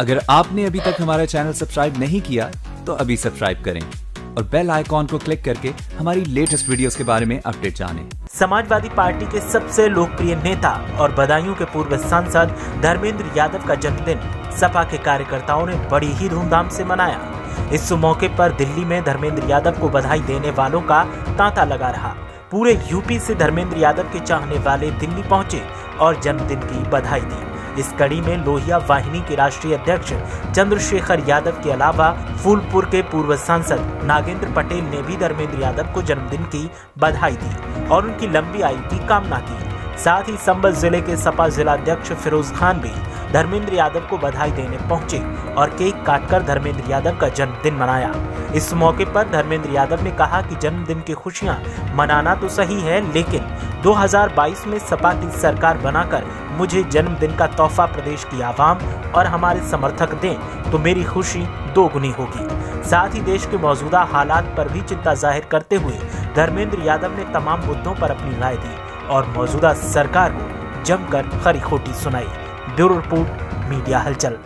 अगर आपने अभी तक हमारा चैनल सब्सक्राइब नहीं किया तो अभी सब्सक्राइब करें और बेल आइकॉन को क्लिक करके हमारी लेटेस्ट वीडियोस के बारे में अपडेट जानें। समाजवादी पार्टी के सबसे लोकप्रिय नेता और बदायूं के पूर्व सांसद धर्मेंद्र यादव का जन्मदिन सपा के कार्यकर्ताओं ने बड़ी ही धूमधाम से मनाया। इस मौके पर दिल्ली में धर्मेंद्र यादव को बधाई देने वालों का तांता लगा रहा। पूरे यूपी से धर्मेंद्र यादव के चाहने वाले दिल्ली पहुँचे और जन्मदिन की बधाई दी। इस कड़ी में लोहिया वाहिनी के राष्ट्रीय अध्यक्ष चंद्रशेखर यादव के अलावा फूलपुर के पूर्व सांसद नागेंद्र पटेल ने भी धर्मेंद्र यादव को जन्मदिन की बधाई दी और उनकी लंबी आयु की कामना की। साथ ही संबल ज़िले के सपा जिला अध्यक्ष फिरोज खान भी धर्मेंद्र यादव को बधाई देने पहुँचे और केक काटकर धर्मेंद्र यादव का जन्मदिन मनाया। इस मौके पर धर्मेंद्र यादव ने कहा कि जन्मदिन की खुशियाँ मनाना तो सही है, लेकिन 2022 में सपा की सरकार बनाकर मुझे जन्मदिन का तोहफा प्रदेश की आवाम और हमारे समर्थक दें तो मेरी खुशी दोगुनी होगी। साथ ही देश के मौजूदा हालात पर भी चिंता ज़ाहिर करते हुए धर्मेंद्र यादव ने तमाम मुद्दों पर अपनी राय दी और मौजूदा सरकार को जमकर खरी खोटी सुनाई। ब्यूरो रिपोर्ट मीडिया हलचल।